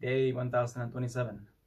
day 1027.